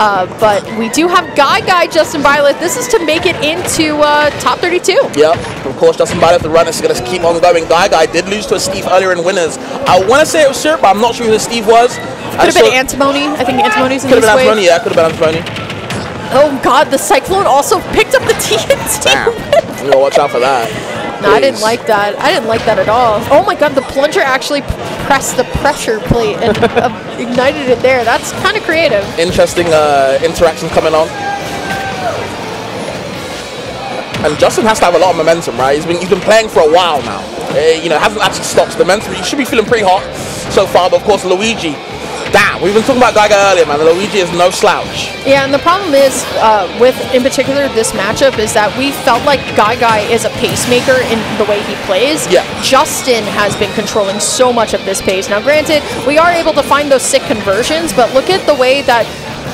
Uh, but we do have Guy Guy Justinbyleth. This is to make it into uh, top 32. Yep. Of course, Justinbyleth, the runner, is going to keep on going. Guy Guy did lose to a Steve earlier in winners. I want to say it was Syrup, but I'm not sure who Steve was. Could have been Antimony. I think Antimony's in Could have this been wave. Antimony, yeah, could have been Antimony. Oh god, the Cyclone also picked up the TNT. Damn. You gotta watch out for that. No, I didn't like that. I didn't like that at all. Oh my god, the plunger actually pressed the pressure plate and uh, ignited it there. That's kind of creative. Interesting uh, interactions coming on. And Justin has to have a lot of momentum, right? He's been he's been playing for a while now. Uh, you know, hasn't actually stopped. The momentum, he should be feeling pretty hot so far. But of course, Luigi. Damn, we've been talking about Gaga earlier, man. Luigi is no slouch. Yeah, and the problem is, uh, with in particular this matchup, is that we felt like Guy Guy is a pacemaker in the way he plays. Yeah. Justin has been controlling so much of this pace. Now, granted, we are able to find those sick conversions, but look at the way that.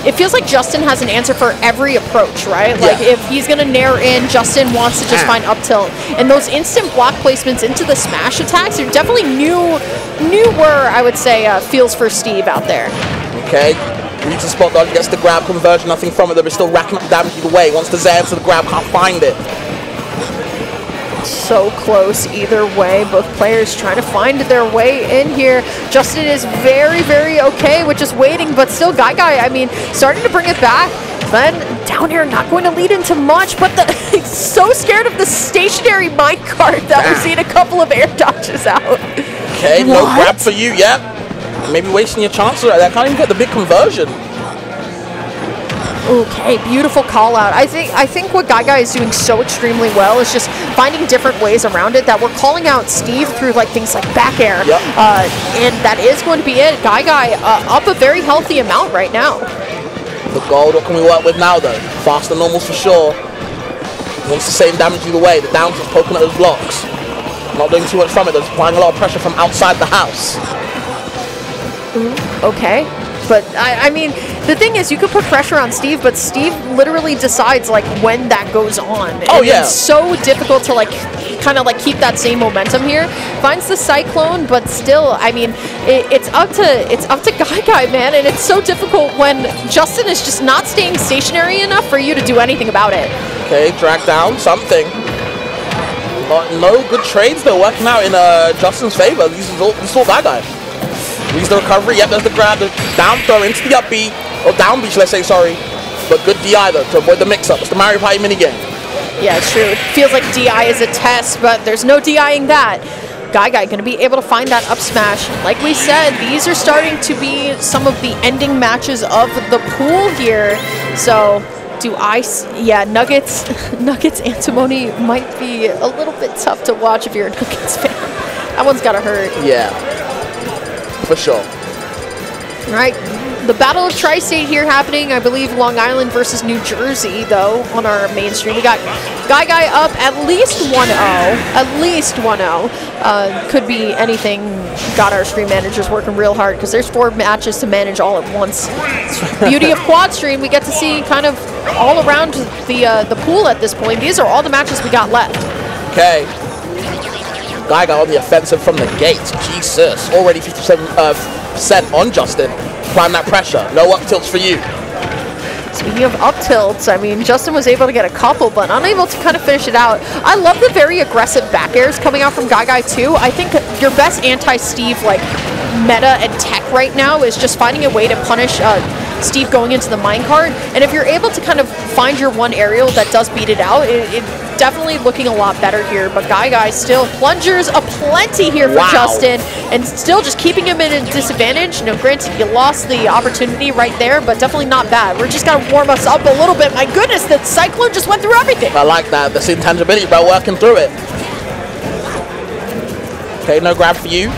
It feels like Justin has an answer for every approach, right? Like Yeah. if he's gonna nair in, Justin wants to just Ah. find up tilt, and those instant block placements into the smash attacks are definitely new, newer, I would say, uh, feels for Steve out there. Okay. Reads the spot dodge, gets the grab conversion, nothing from it. They're still racking up damage either way. Wants to Zan to the grab, can't find it. So close either way. Both players trying to find their way in here. Justin is very, very okay with just waiting, but still, Guy Guy, I mean, starting to bring it back. Then down here, not going to lead into much, but the, so scared of the stationary minecart that we're Damn. seeing a couple of air dodges out. Okay, no What? grab for you, yep. Maybe wasting your chance. right there. Can't even get the big conversion. Okay, beautiful call out. I think I think what Guy Guy is doing so extremely well is just finding different ways around it that we're calling out Steve through like things like back air. Yep. Uh, and that is going to be it. Guy Guy uh, up a very healthy amount right now. The gold, what can we work with now though? Faster normals for sure. Wants the same damage either way. The downs is poking at those blocks. Not doing too much from it, though. It's applying a lot of pressure from outside the house. Okay. But I, I mean, the thing is, you could put pressure on Steve, but Steve literally decides like when that goes on. Oh, And yeah. It's so difficult to like kind of like keep that same momentum here. Finds the cyclone, but still, I mean, it, it's up to it's up to Guy Guy, man, and it's so difficult when Justin is just not staying stationary enough for you to do anything about it. Okay, drag down, something. But no good trades though working out in uh, Justin's favor. These is all, this is all that guy. Leaves the recovery. Yep, there's the grab. The down throw into the up upbeat. Or down beach, let's say, sorry. But good DI though to avoid the mix-up. It's the Mario Party minigame. Yeah, it's true. It feels like DI is a test, but there's no DIing that. Guy Guy going to be able to find that up smash. Like we said, these are starting to be some of the ending matches of the pool here. So, do I? Yeah, Nuggets, Nuggets Antimony might be a little bit tough to watch if you're a Nuggets fan. That one's got to hurt. Yeah, for sure. All right. The Battle of Tri-State here happening, I believe Long Island versus New Jersey, though, on our main stream. We got Guy Guy up at least 1-0. At least 1-0. Uh, could be anything. Got our stream managers working real hard because there's four matches to manage all at once. Beauty of Quad Stream, we get to see kind of all around the uh, the pool at this point. These are all the matches we got left. Okay. Guy got on the offensive from the gate. Jesus. Already 57% uh, on Justin. Applying that pressure. No up tilts for you. Speaking of up tilts, I mean, Justin was able to get a couple, but unable to kind of finish it out. I love the very aggressive back airs coming out from Guy Guy too. I think your best anti-Steve like meta and tech right now is just finding a way to punish uh, Steve going into the minecart. And if you're able to kind of find your one aerial that does beat it out, it, it definitely looking a lot better here. But Guy Guy still plungers aplenty here for Wow. Justin, and still just keeping him at a disadvantage. You know, granted, you lost the opportunity right there, but definitely not bad. We're just gonna warm us up a little bit. My goodness, the Cyclone just went through everything. I like that. This intangibility, bro, working through it. Okay, no grab for you.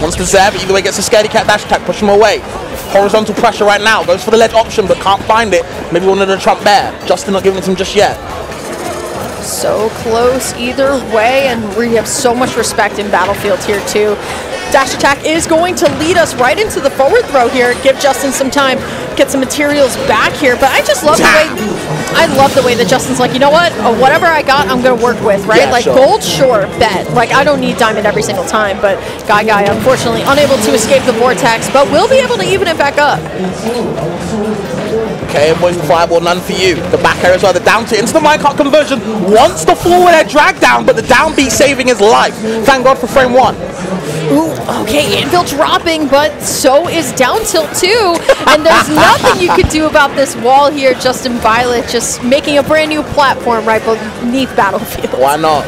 Wants to Zev, either way gets a scaredy cat dash attack, push him away. Horizontal pressure right now, goes for the ledge option but can't find it. Maybe one of a Trump bear. Justin not giving it to him just yet. So close either way, and we have so much respect in Battlefield here too. Dash attack is going to lead us right into the forward throw here. Give Justin some time, get some materials back here. But I just love the way I love the way that Justin's like, you know what? Uh, whatever I got, I'm gonna work with, right? Yeah, like sure. gold, sure, bet. Like I don't need diamond every single time, but Guy Guy unfortunately unable to escape the vortex, but we'll be able to even it back up. Okay, boys, fireball, none for you. The back air as well, the down to into the minecart conversion. Wants the forward air drag down, but the down B saving his life. Thank God for frame one. Ooh, okay, Anvil dropping, but so is down tilt too. And there's nothing you could do about this wall here, Justinbyleth, just making a brand new platform right beneath Battlefield. Why not?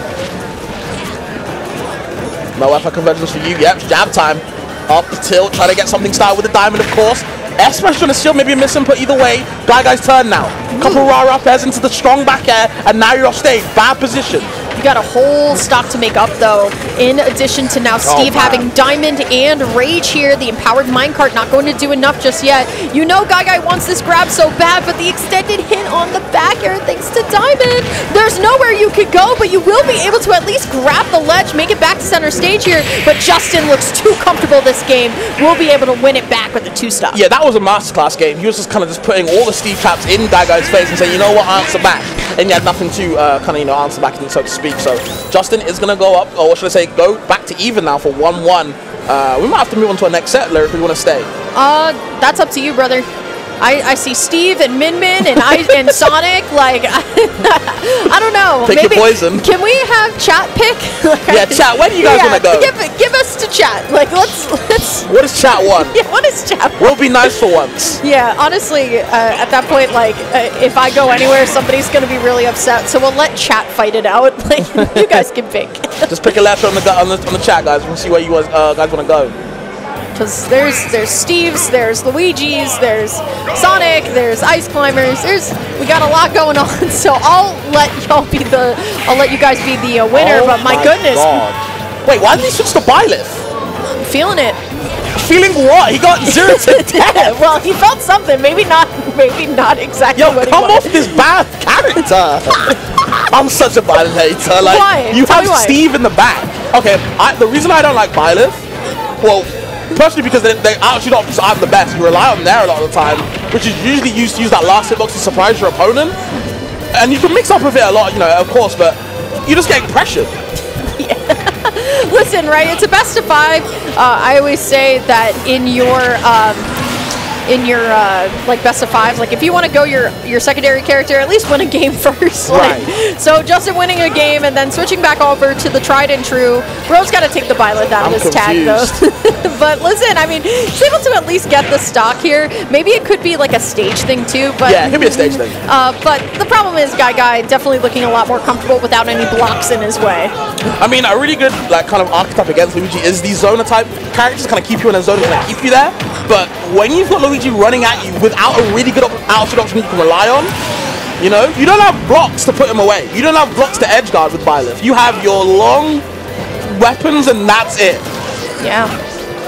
No weapon conversions for you. Yep, jab time. Up the tilt, try to get something started with the diamond, of course. S smash on the shield, maybe a miss input either way. Guy Guy's turn now. Mm. Couple raw up airs into the strong back air, and now you're off stage. Bad position. You got a whole stock to make up, though. In addition to now oh, Steve man. having Diamond and Rage here, the empowered minecart not going to do enough just yet. You know Guy Guy wants this grab so bad, but the extended hit on the back air thanks to Diamond. There's nowhere you could go, but you will be able to at least grab the ledge, make it back to center stage here. But Justin looks too comfortable this game. We'll be able to win it back with the two stock. Yeah, that was a masterclass game. He was just kind of just putting all the Steve traps in Guy Guy's face and saying, you know what, answer back. And he had nothing to uh, kind of, you know, answer back, in, so to speak. So Justin is going to go up, or what should I say, go back to even now for 1-1. Uh, we might have to move on to our next set, Larry, if we want to stay. Uh, that's up to you, brother. I, I see Steve and Min Min and I and Sonic. Like, I don't know. Pick your poison. Can we have chat pick? Yeah, chat, where do you guys wanna go? Give, give us to chat. Like, let's. What is chat one? Yeah, what is chat? We'll be nice for once. Yeah, honestly, uh, at that point, like, uh, if I go anywhere, somebody's gonna be really upset. So we'll let chat fight it out. Like, you guys can pick. Just pick a letter on the, gu- on the, on the chat, guys. We'll see where you guys, uh, guys want to go. Because there's there's Steve's, there's Luigi's, there's Sonic, there's Ice Climbers. There's we got a lot going on. So I'll let y'all be the I'll let you guys be the uh, winner. Oh but my, goodness, God. Wait, why did he switch to Byleth? I'm feeling it. Feeling what? He got zero to ten. well, he felt something. Maybe not. Maybe not exactly Yo, come off this bad character. I'm such a hater. Like, Why? you Tell have. Steve in the back. Okay, I, the reason I don't like Byleth, well, personally because they, they actually because I'm the best. You rely on there a lot of the time, which is usually used to use that last hitbox to surprise your opponent. And you can mix up with it a lot, you know, of course, but you're just getting pressured. Listen, right? It's a best of five. Uh, I always say that in your um, in your uh, like best of fives. like if you want to go your your secondary character, at least win a game first. Like, So Justin winning a game and then switching back over to the tried and true. Bro's got to take the Byleth out I'm of this tag though. but listen, I mean, he's able to at least get the stock here. Maybe it could be like a stage thing too. But Yeah, it could be a stage thing. Uh, but the problem is, Guy Guy definitely looking a lot more comfortable without any blocks in his way. I mean, a really good like kind of archetype against Luigi is these Zona type characters, kind of keep you in a zone, kind of keep you there. But when you've got Luigi running at you without a really good outfit option you can rely on, you know, you don't have blocks to put him away. You don't have blocks to edge guard with Byleth. You have your long weapons, and that's it. Yeah.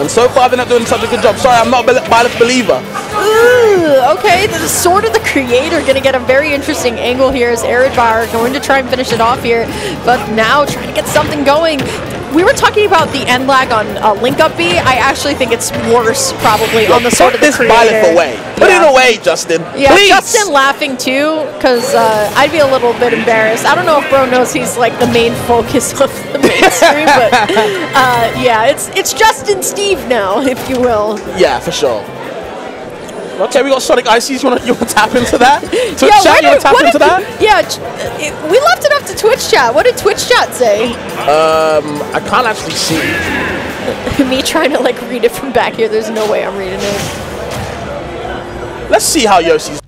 And so far, they're not doing such a good job. Sorry, I'm not a Byl- Byleth believer. Ooh, okay, the Sword of the Creator going to get a very interesting angle here as Areadbhar going to try and finish it off here, but now trying to get something going. We were talking about the end lag on uh, Link Up B. I actually think it's worse probably on the sort of the this Creator. Away. Put Yeah. it away, Justin. Yeah, Please. Justin laughing too, because uh, I'd be a little bit embarrassed. I don't know if Bro knows he's like the main focus of the mainstream, but uh, yeah, it's it's Justin Steve now, if you will. Yeah, for sure. Okay, we got Sonic Ices. You want to you wanna tap into that? Twitch yeah, chat, you want to tap into did- that? Yeah, it- we left it up to Twitch chat. What did Twitch chat say? Um, I can't actually see. Me trying to like read it from back here. There's no way I'm reading it. Let's see how Yoshi's.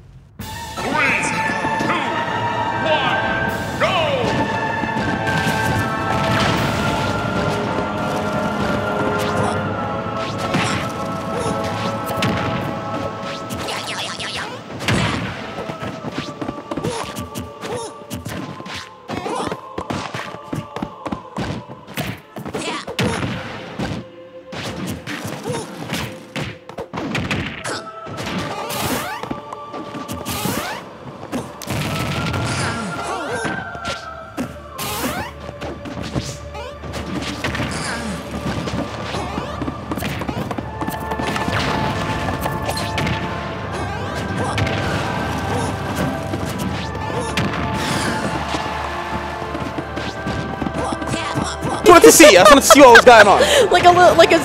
Wanted to see. I wanted to see what was going on. Like a little, like a,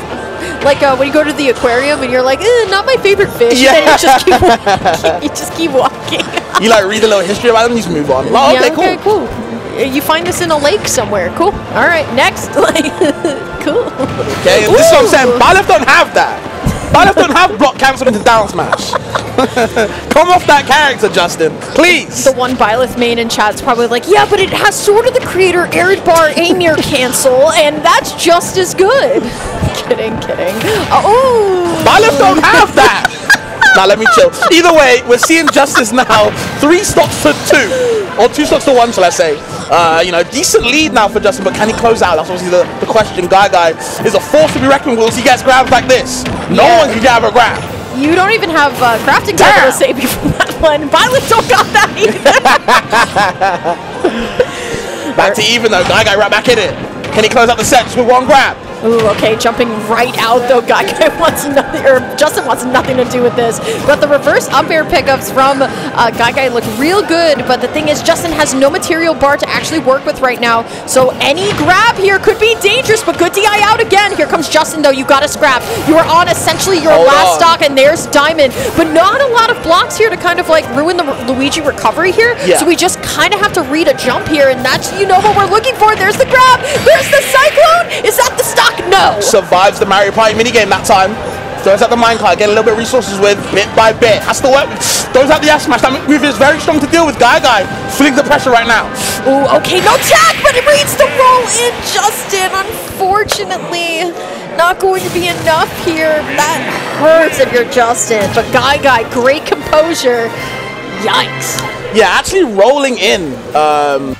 like uh, when you go to the aquarium and you're like, eh, not my favorite fish. Yeah. And you just keep walking. you just keep walking. You like read a little history about them, you just move on. Like, yeah, okay, cool. cool. You find this in a lake somewhere. Cool. All right, next. Like, cool. Okay, this is what I'm saying. Byleth don't have that. Byleth don't have block cancel into down smash. Come off that character, Justin. Please. The one Byleth main in chat's probably like, yeah, but it has Sword of the Creator, Arid Bar, Aymr cancel, and that's just as good. kidding, kidding. Oh, Byleth don't have that. Now let me chill. Either way, we're seeing Justice now. Three stocks to two. Or two stocks to one, shall I say. Uh, you know, decent lead now for Justin, but can he close out? That's obviously the, the question. Guy Guy is a force to be reckoned with. He gets grabs like this. No Yeah. one can grab a grab. you don't even have uh, crafting Damn. to save you from that one. Byleth don't got that either. Back to even though. Guy Guy right back in it. Can he close out the sets with one grab? Ooh, okay, jumping right out though. Guy Guy wants nothing, or Justin wants nothing to do with this. But the reverse up air pickups from uh, Guy look real good. But the thing is, Justin has no material bar to actually work with right now. So any grab here could be dangerous. But good DI out again. Here comes Justin though. You got to scrap. You are on essentially your Hold last on. stock, and there's Diamond. But not a lot of blocks here to kind of like ruin the Luigi recovery here. Yeah. So we just kind of have to read a jump here, and that's you know what we're looking for. There's the grab. There's the cyclone. Is that the stock? No. survives the Mario Party minigame that time. Throws out the minecart, get a little bit of resources with, bit by bit. Has to work. Throws out the F smash. That move is very strong to deal with. Guy Guy feeling the pressure right now. Ooh, okay, no tag, but it reads the roll in, Justin. Unfortunately, not going to be enough here. That hurts if you're Justin. But Guy Guy, great composure. Yikes. Yeah, actually rolling in. Um,